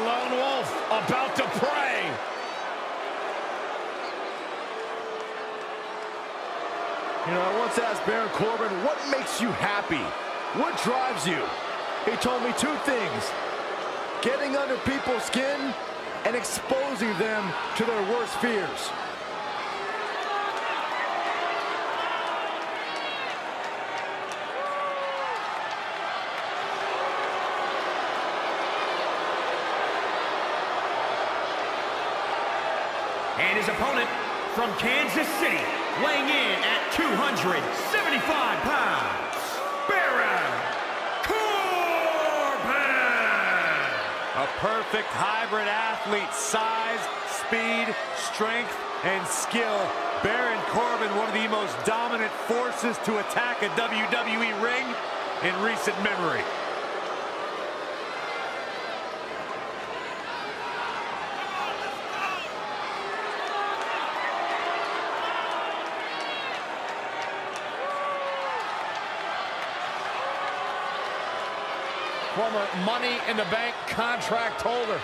lone wolf about to prey. You know, I once asked Baron Corbin, what makes you happy? What drives you? He told me two things. Getting under people's skin and exposing them to their worst fears. His opponent from Kansas City, weighing in at 275 pounds, Baron Corbin! A perfect hybrid athlete, size, speed, strength, and skill. Baron Corbin, one of the most dominant forces to attack a WWE ring in recent memory. Former Money in the Bank contract holder.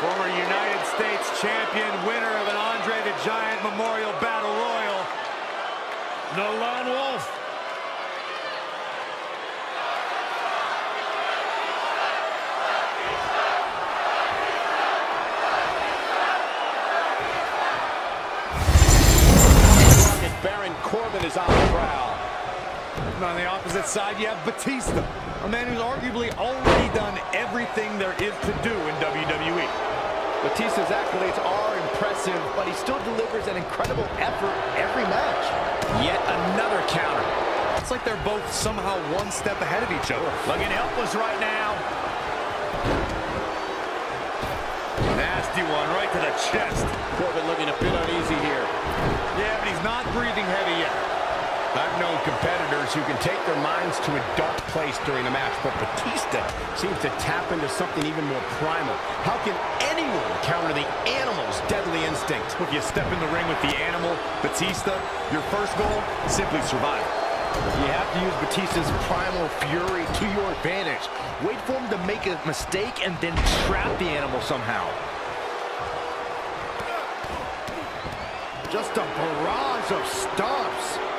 Former United States champion, winner of an Andre the Giant Memorial Battle Royal. The Lone Wolf. Opposite side, you have Batista, a man who's arguably already done everything there is to do in WWE. Batista's accolades are impressive, but he still delivers an incredible effort every match. Yet another counter. It's like they're both somehow one step ahead of each other. Looking helpless right now. Nasty one right to the chest. Corbin looking a bit uneasy here. Yeah, but he's not breathing heavy yet. I've known competitors who can take their minds to a dark place during a match, but Batista seems to tap into something even more primal. How can anyone counter the animal's deadly instinct? If you step in the ring with the animal, Batista, your first goal, simply survive. You have to use Batista's primal fury to your advantage. Wait for him to make a mistake and then trap the animal somehow. Just a barrage of stomps.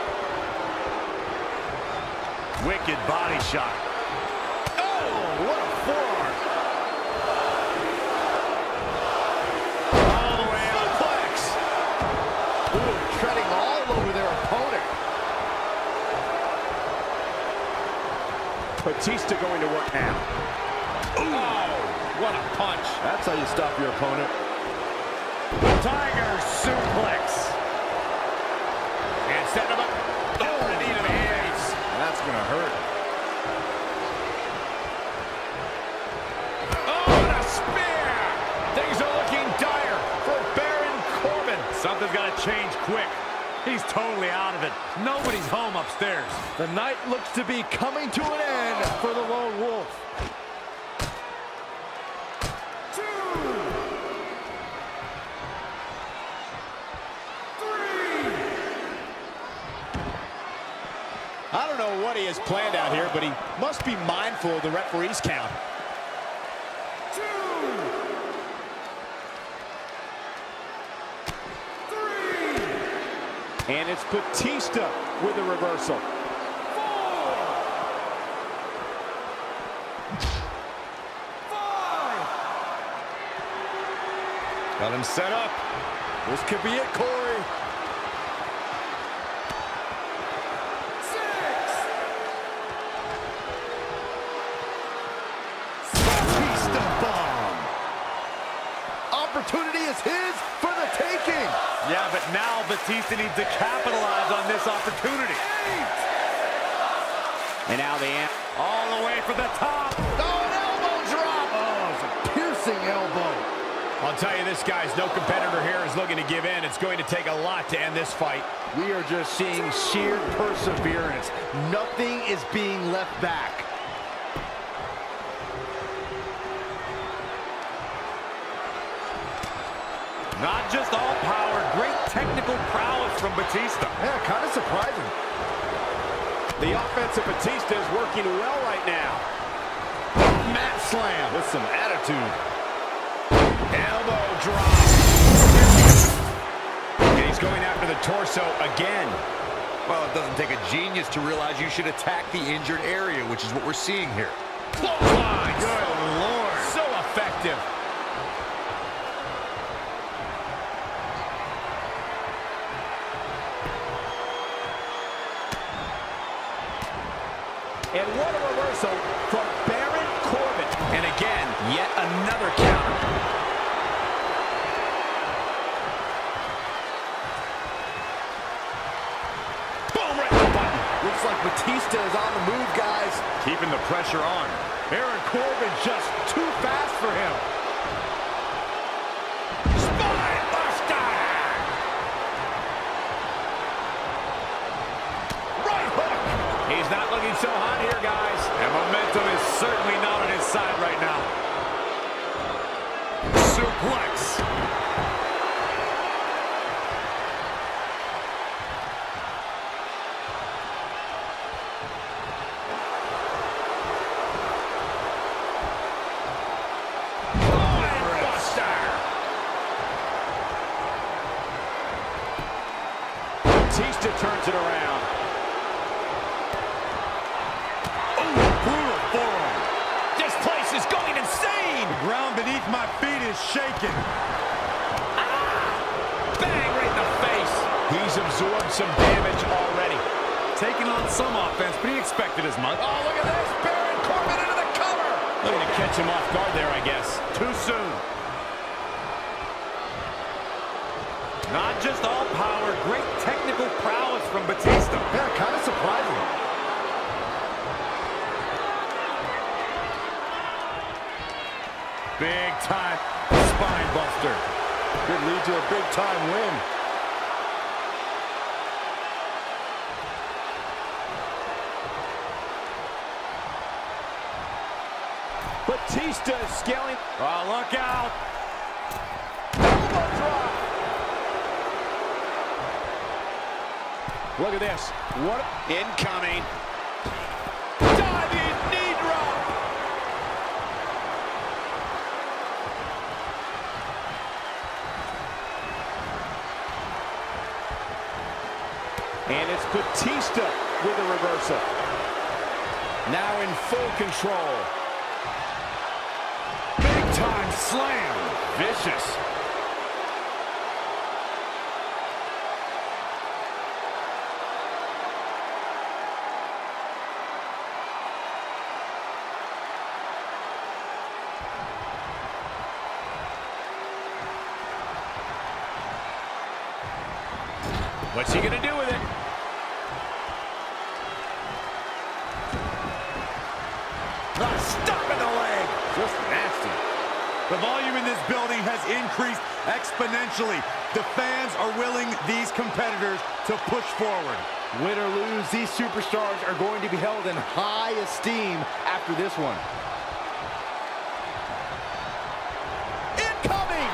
Wicked body shot. Oh, what a forearm. All the way out. Suplex. Ooh, treading all over their opponent. Batista going to work now. Oh, what a punch. That's how you stop your opponent. Tiger suplex. And set him up. Oh, the knee to the hands. That's going to hurt. Oh, and a spear! Things are looking dire for Baron Corbin. Something's got to change quick. He's totally out of it. Nobody's home upstairs. The night looks to be coming to an end for the Lone Wolf. Don't know what he has planned out here, but he must be mindful of the referee's count. And it's Batista with a reversal. Got him set up. This could be it, Corey. Batista needs to capitalize on this opportunity. And now the amp. All the way for the top. Oh, an elbow drop. Oh, it's a piercing elbow. I'll tell you, this guy's no competitor here is looking to give in. It's going to take a lot to end this fight. We are just seeing sheer perseverance. Nothing is being left back. Not just all power, great technical prowess from Batista. Yeah, kind of surprising. The offense of Batista is working well right now. mat slam. With some attitude. Elbow drop. And he's going after the torso again. Well, it doesn't take a genius to realize you should attack the injured area, which is what we're seeing here. Clothesline. Good Lord. So effective. And what a reversal from Baron Corbin. And again, yet another counter. Boom, right the button. Looks like Batista is on the move, guys. Keeping the pressure on. Baron Corbin just too fast for him. So hot here, guys. And momentum is certainly not on his side right now. He's absorbed some damage already. Taking on some offense, but he expected as much. Oh, look at this. Baron Corbin into the cover. Looking to catch him off guard there, I guess. Too soon. Not just all power, great technical prowess from Batista. Yeah, kind of surprising. Big time spine buster. Could lead to a big time win. Is scaling. Oh, look out. Look at this. What? Incoming. Diving knee drop. And it's Batista with a reversal. Now in full control. Time slam. Vicious. What's he going to do The volume in this building has increased exponentially. The fans are willing these competitors to push forward. Win or lose, these superstars are going to be held in high esteem after this one. Incoming!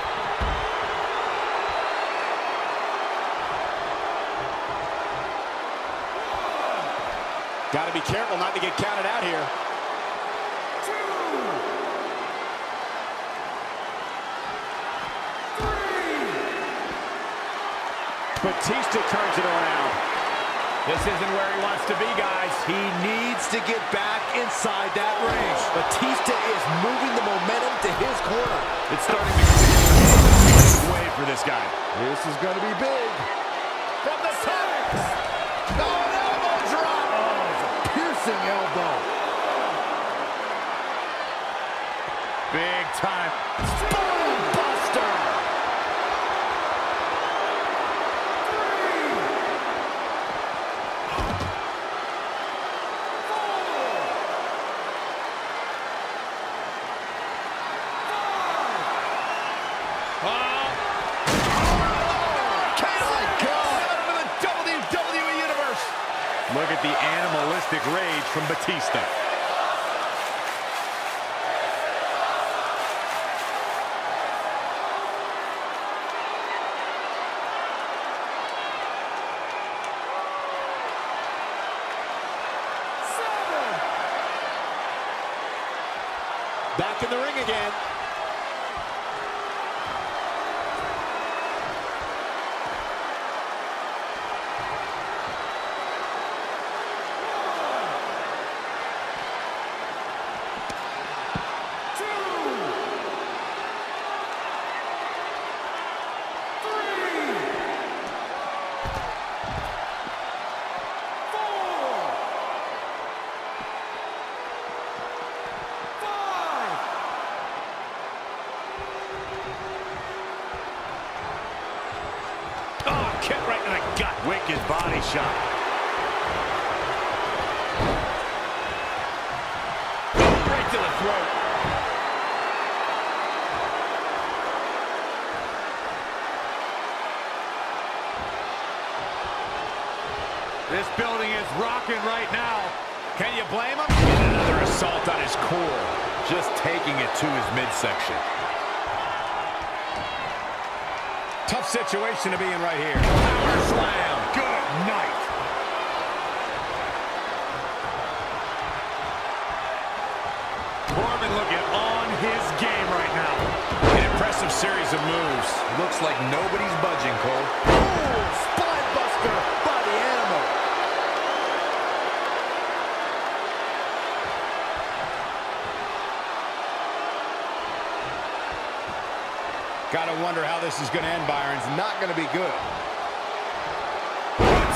Got to be careful not to get counted out here. Batista turns it around. This isn't where he wants to be, guys. He needs to get back inside that range. Batista is moving the momentum to his corner. It's starting to get way for this guy. This is going to be big. From the top. Oh, an elbow drop. Oh, it's a piercing elbow. Big time. Boom buster. My God. WWE Universe. Look at the animalistic rage from Batista. Back in the ring again. Oh, kick right in the gut. Wicked body shot. Right to the throat. This building is rocking right now. Can you blame him? And another assault on his core. Just taking it to his midsection. Tough situation to be in right here. Power slam. Good night. Corbin looking on his game right now. An impressive series of moves. Looks like nobody's budging, Cole. Ooh, spine buster by the animal. Gotta wonder how this is gonna end, Byron. It's not gonna be good.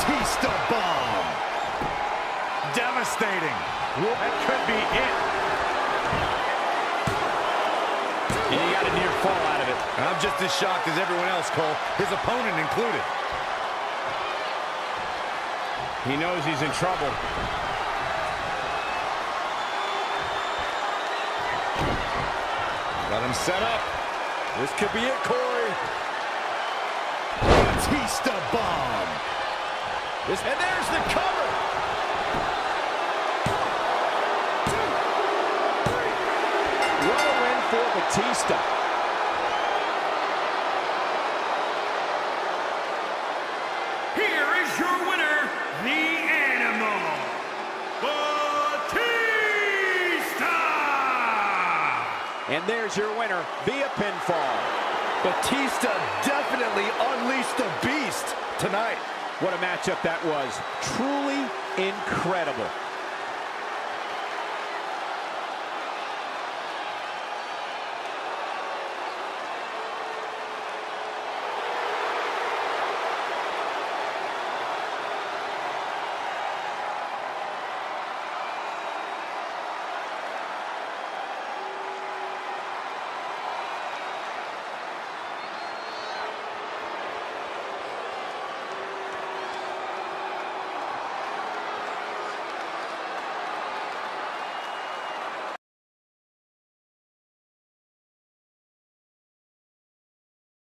Batista bomb. Devastating. That could be it. And you got a near fall out of it. I'm just as shocked as everyone else, Cole, his opponent included. He knows he's in trouble. Got him set up. This could be it, Corey. Batista bomb. This, and there's the cover. What a win for Batista. Here is your winner, the Animal, Batista! And there's your winner via pinfall. Batista definitely unleashed the beast tonight. What a matchup that was. Truly incredible.